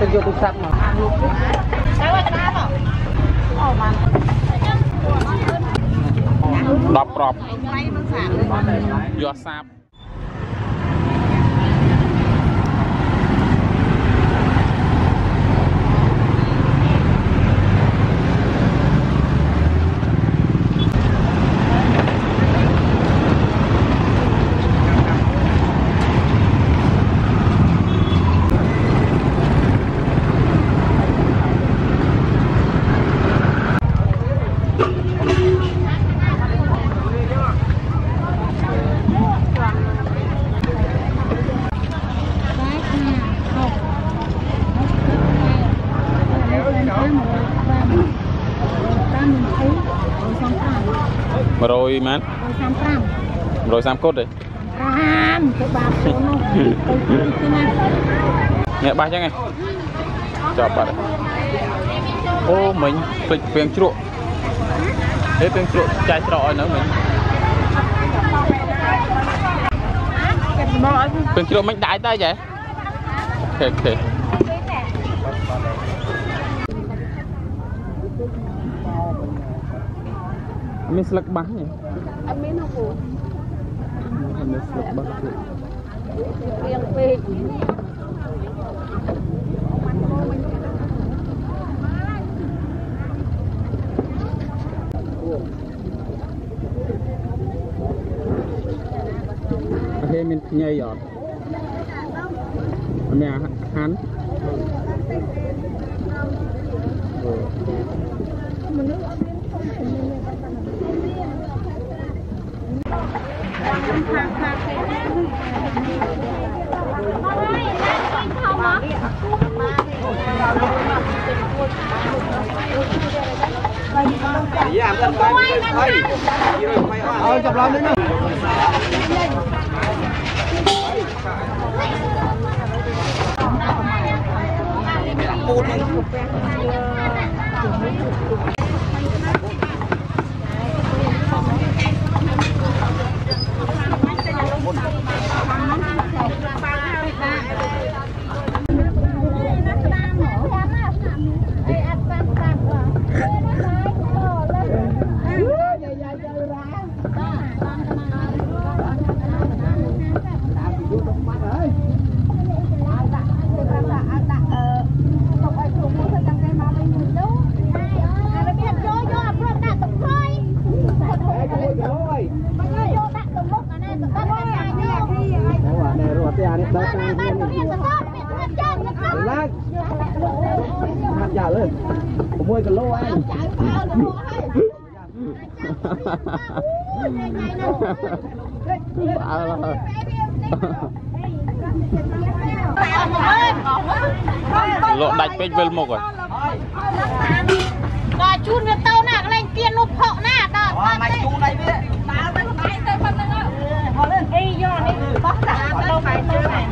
ទៅយកទូរស័ព្ទមកទៅឲ្យក្តារមកអូបាន10ប្រប់ថ្ងៃនឹងសាកយកសាប 100ម៉ាន130កុតទេ5ទៅបាបខ្លួននោះទៅទីណានេះបាសចឹងឯងចាប់បាត់ហើយអូមិញភ្លេចពេងជ្រក់ហេពេងជ្រក់ចាយស្រកឲ្យនៅមិញចិត្តមកឲ្យពេងជ្រក់មិញដាច់តែចែអូខេអូខេ មានស្លឹកបាសទេអត់មាននោះពូមានស្លឹកបាសទៀតរៀងពេកអត់ទេមានខ្ញីអត់អត់មាន អាហាន់អូអើចាប់ឡើងនេះណាណែរត់ទីអានេះដល់តាមនេះឡើងហាត់យ៉ាលើ6គីឡូអញ អើ លក់ដាច់ពេកវិលមុខហ៎ដល់ជូនវាទៅណាកន្លែងទៀននោះផកណាដល់អត់មកជូនដៃវាដើរទៅបែកទៅប៉ុណ្្នឹងមកលើអីយកនេះបោះដាក់ទៅបែកទៅហេ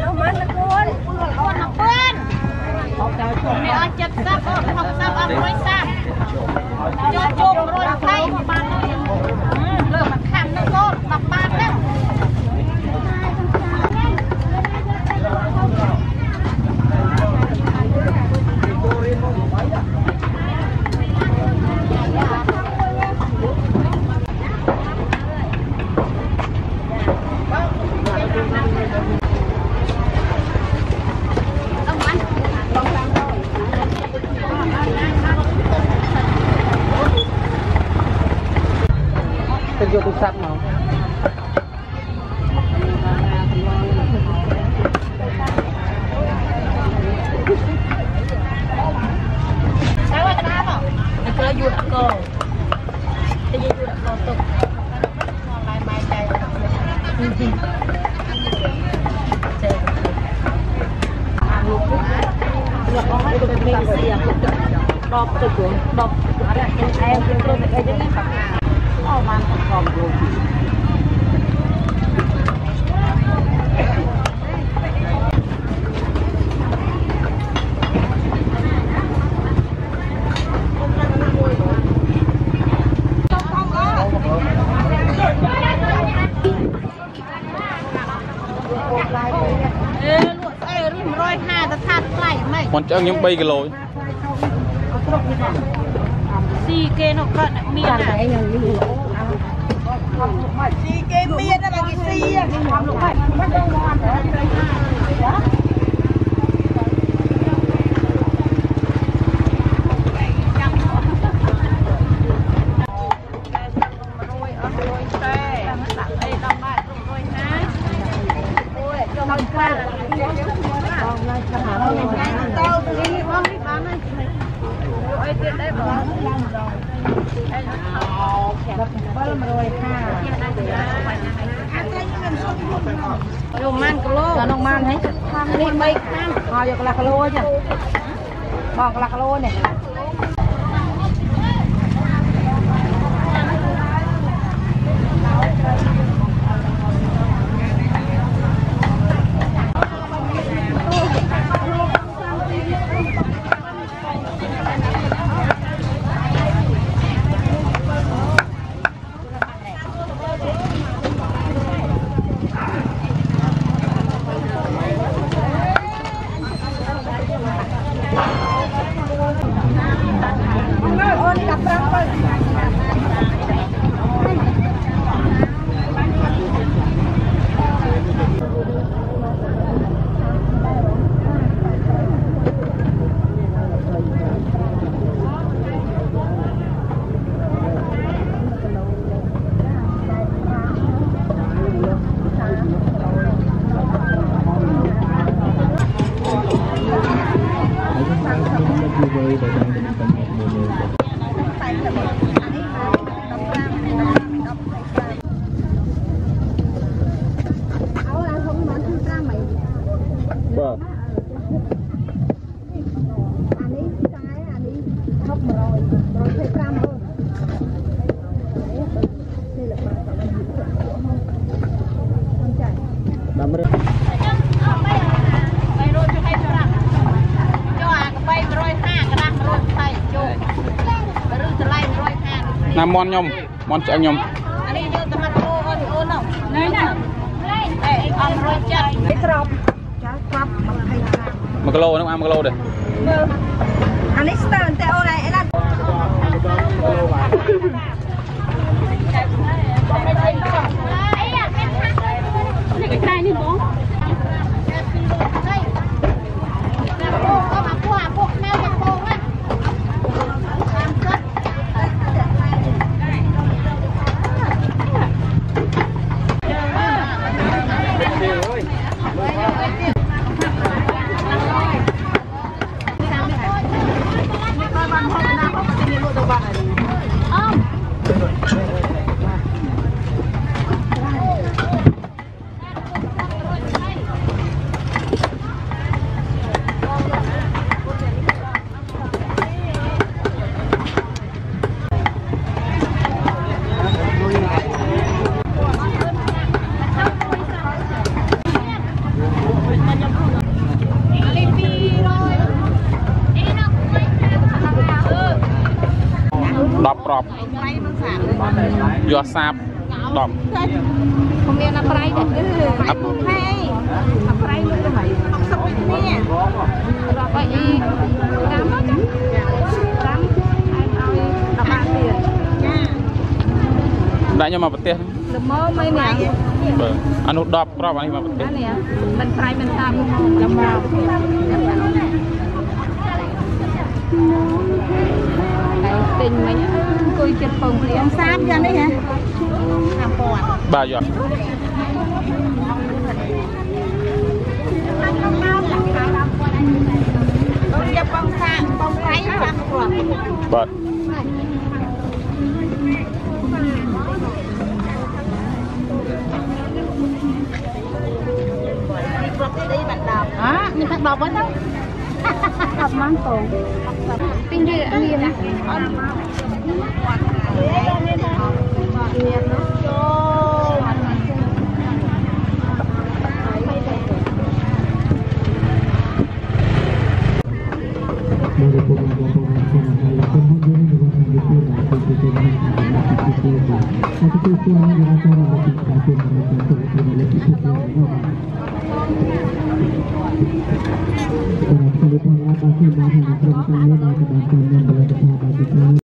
ទៅមិនគួនគួនមកពឿន អត់ដល់ជូន នេះអត់ចិត្តសាប់អត់60អត់រួយសាប់យកជុំរួយផ្លៃមកបានលើមកខាំនឹងកូនដល់បានហ្នឹង ទៅយកទូរស័ព្ទមកទៅឲ្យក្តារមកទៅក្រោយយួរដាក់កងទៅយួរដាក់កងទុកមកបាយបាយចៃចេះលោកអស់ទៅទៅមានសៀងដបទៅគួរដបអត់ឯងឯងយើងត្រូវតែអីហ្នឹ ងអូបានខំយូរអេលក់ស្អីឬ150មន់ឆ្អឹងខ្ញុំ3គីឡូស៊ីគេនោះគាត់មាន តែយ៉ាងនេះស៊ីគេមានតែគេស៊ី យកម៉ានគីឡូដល់នោះម៉ានហីនេះ3ខាងហើយយកកន្លះគីឡូចឹងបងកន្លះគីឡូនេះ បាទតាមរឹក 3រត់ជួយឲ្យចរាយកអាកបី150ក្រាស់120ចូលឬតម្លៃ150 ណាមន់ខ្ញុំមន់ឆ្អឹងខ្ញុំអានេះយកតាមគីឡូអូនអូននោះនេះណាអេអត់170ក្របចាក្រប25 1គីឡូហ្នឹងអា1គីឡូដែរមើលអានេះស្ទើរតែអូនឯណា នេះក្រៃនេះបងអូអមកពួកអាពួកខ្មៅយ៉ាងបងណាតាមចិត្ត 10ប្រប់យកសាប10ខ្ញុំមានអាប្រៃដែរអាពុកហេអាប្រៃមួយទៅហើយ60វិញនេះរាប់ឲ្យអីតាមមកតាមតាមឲ្យឲ្យ10បាតទៀតដាក់ខ្ញុំមកប្រទេសល្មមអីនេះបាទអានោះ10ប្រប់អានេះមកប្រទេសអានេះមិនប្រៃមិនតាមចាំមក តែទិញមិញអង្គុយចិត្តពងព្រាមសាមយ៉ាងនេះហ៎5000បាទយកអូនយកបងសាបងប្រៃតាមគ្រាប់បាទគ្រាប់ទីបានដល់អាមានតែ10ហ្នឹងទៅអត់មកតងពីរ រៀលណាអត់ម